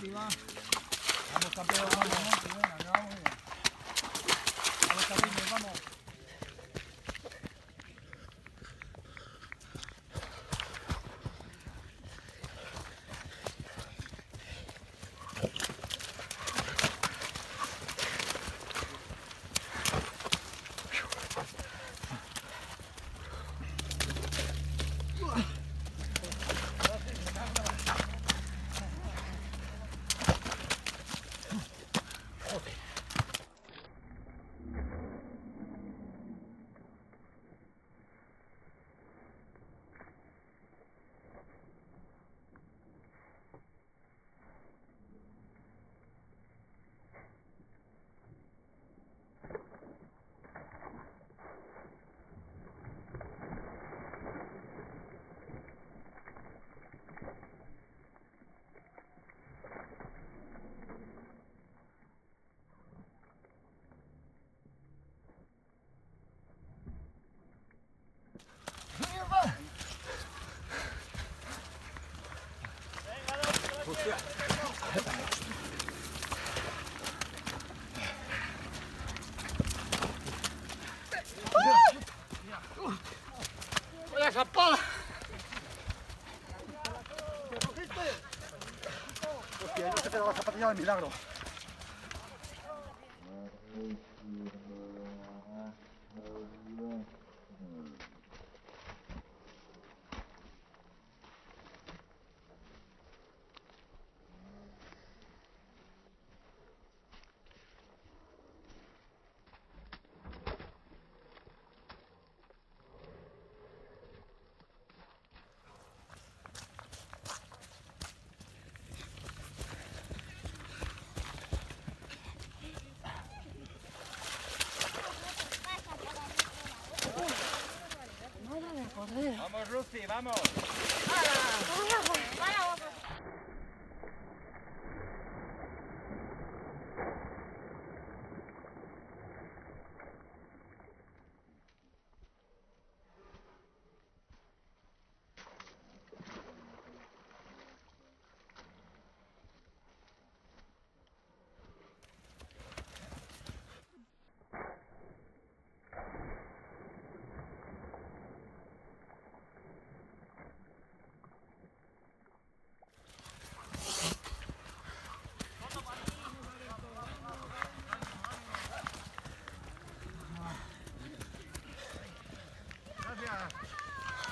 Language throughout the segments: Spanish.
Campeón, vamos. Venga, vamos bien. Vamos, cariño, vamos. ¡Voy a escapar! Hostia, yo te pego la de milagro. Gusti, vamos. ¡Ah!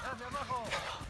Gracias, Majo.